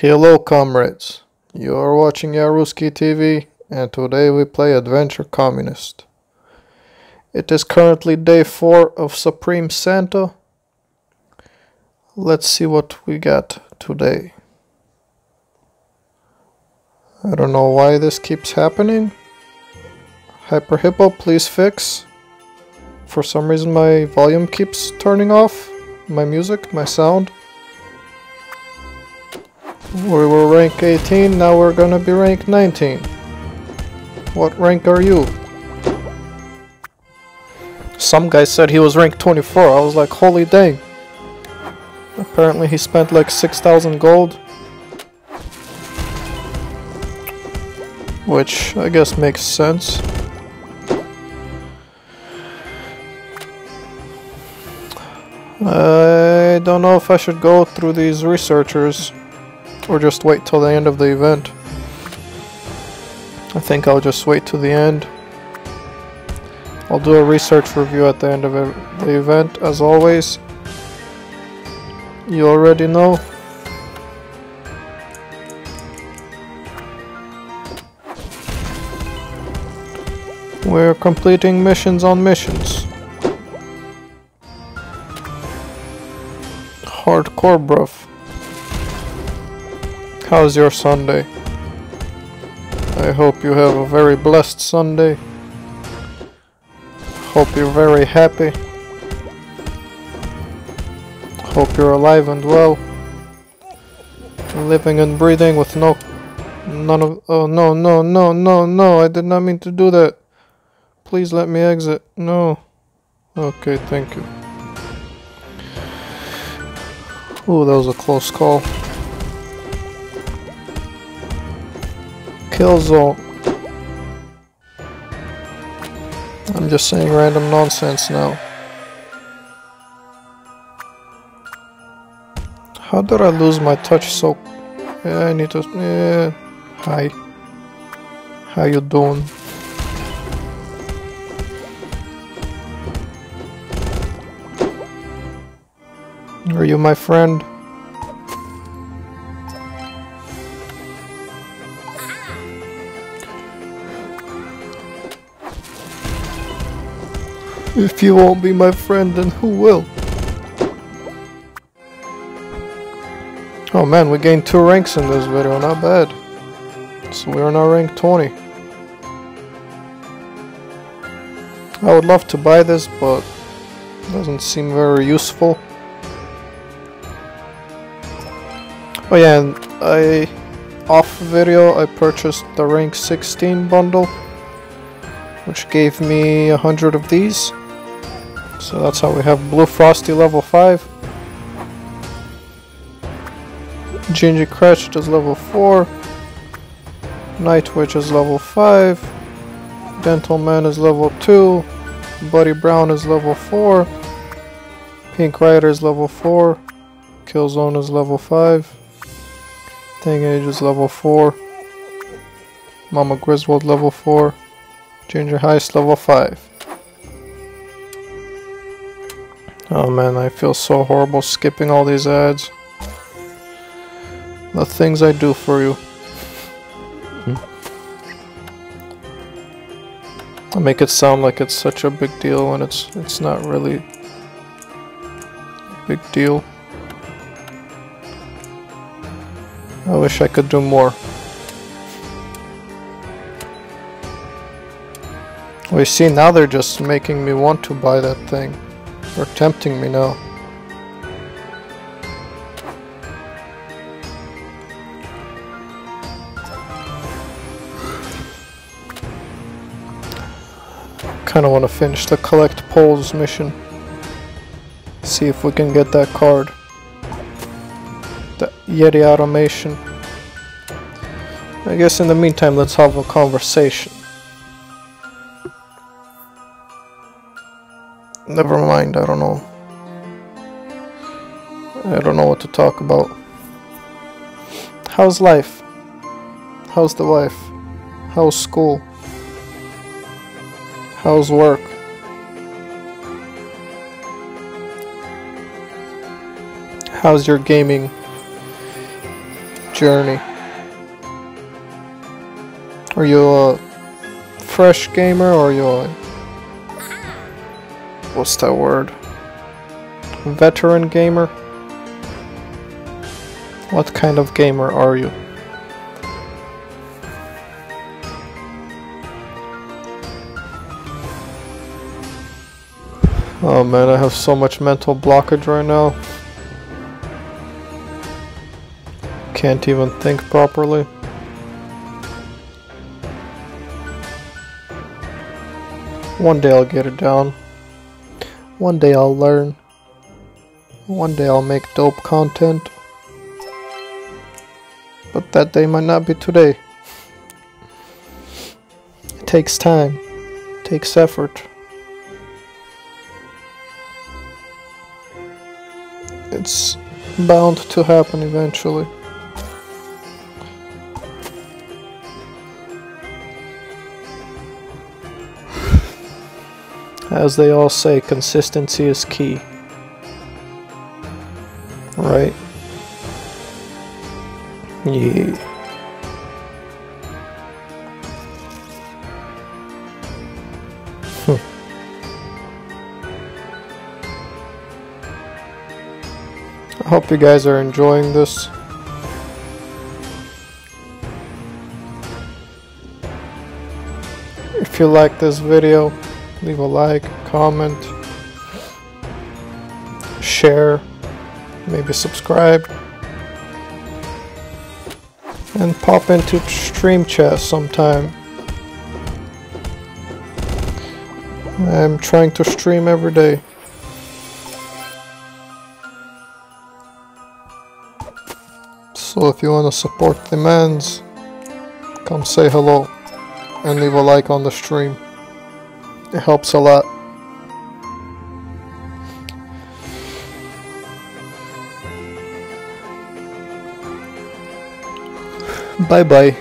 Hello comrades, you are watching Yaruski TV and today we play Adventure Communist. It is currently day 4 of Supreme Santa. Let's see what we got today. I don't know why this keeps happening. Hyper Hippo, please fix. For some reason my volume keeps turning off. My music, my sound. We were rank 18, now we're gonna be rank 19. What rank are you? Some guy said he was rank 24, I was like, holy dang. Apparently he spent like 6,000 gold. Which I guess makes sense. I don't know if I should go through these researchers or just wait till the end of the event. I think I'll just wait till the end. I'll do a research review at the end of the event, as always. You already know. We're completing missions on missions. Hardcore bruv. How's your Sunday? I hope you have a very blessed Sunday. Hope you're very happy. Hope you're alive and well. Living and breathing with no... None of... Oh, no, no, no, no, no. I did not mean to do that. Please let me exit. No. Okay, thank you. Ooh, that was a close call. Kill zone. I'm just saying random nonsense now. How did I lose my touch so... Yeah, I need to... Yeah. Hi. How you doing? Are you my friend? If you won't be my friend, then who will? Oh man, we gained two ranks in this video, not bad. So we are now rank 20. I would love to buy this, but it doesn't seem very useful. Oh yeah, and I off video I purchased the rank 16 bundle which gave me a hundred of these. So that's how we have Blue Frosty level 5. Ginger Cratch is level 4. Night Witch is level 5. Dental Man is level 2. Buddy Brown is level 4. Pink Rider is level 4. Killzone is level 5. Thing Age is level 4. Mama Griswold level 4. Ginger Heist level 5. Oh man, I feel so horrible skipping all these ads. The things I do for you. Hmm. I make it sound like it's such a big deal when it's it's not really a big deal. I wish I could do more. Well, see, now they're just making me want to buy that thing. They're tempting me now. Kinda wanna finish the collect poles mission. See if we can get that card. The Yeti automation. I guess in the meantime let's have a conversation. Never mind, I don't know. I don't know what to talk about. How's life? How's the wife? How's school? How's work? How's your gaming? journey. Are you a fresh gamer or are you a what's that word? Veteran gamer? What kind of gamer are you? Oh man, I have so much mental blockage right now. Can't even think properly. One day I'll get it down. One day I'll learn. One day I'll make dope content. But that day might not be today. It takes time. It takes effort. It's bound to happen eventually. As they all say, consistency is key. Right? Yeah. Hmm. I hope you guys are enjoying this. If you like this video, leave a like, comment, share, maybe subscribe, and pop into stream chat sometime. I'm trying to stream every day. So if you want to support the mans, come say hello and leave a like on the stream. It helps a lot. Bye bye.